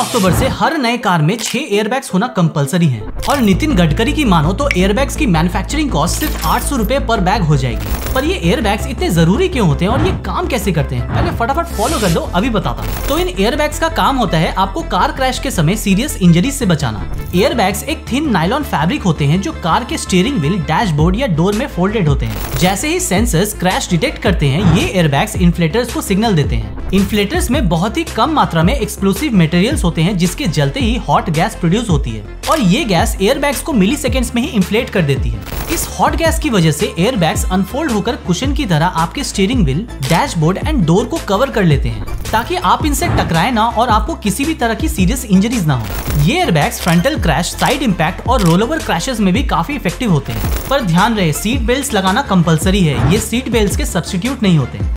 अक्टूबर से हर नए कार में छह एयरबैग्स होना कंपलसरी है। और नितिन गडकरी की मानो तो एयरबैग्स की मैन्युफैक्चरिंग कॉस्ट सिर्फ़ आठ सौ पर बैग हो जाएगी। पर ये एयरबैग्स इतने ज़रूरी क्यों होते हैं और ये काम कैसे करते हैं? पहले फटाफट फॉलो कर लो, अभी बताता तो इन एयरबैग्स का काम होता है आपको कार क्रैश के समय सीरियस इंजरीज से बचाना। एयरबैग्स एक थिन नाइलॉन फैब्रिक होते हैं जो कार के स्टीयरिंग व्हील डैशबोर्ड या डोर में फोल्डेड होते हैं। जैसे ही सेंसर्स क्रैश डिटेक्ट करते हैं, ये एयरबैग्स इन्फ्लेटर्स को सिग्नल देते हैं। इन्फ्लेटर्स में बहुत ही कम मात्रा में एक्सप्लोसिव मटेरियल्स होते हैं, जिसके जलते ही हॉट गैस प्रोड्यूस होती है। और ये गैस एयरबैग्स को मिली में ही इन्फ्लेट कर देती है। इस हॉट गैस की वजह से एयरबैग्स अनफोल्ड होकर कुशन की तरह आपके steering wheel dashboard and door को कवर कर लेते हैं, ताकि आप इनसे टकराए ना और आपको किसी भी तरह की सीरियस इंजरीज ना हो। ये airbags frontal crash side impact और रोल ओवर क्रैशेस में भी काफ़ी इफ़ेक्टिव होते हैं। पर ध्यान रहे सीट बेल्ट लगाना कंपलसरी है। ये सीट बेल्ट के सब्सिट्यूट नहीं होते।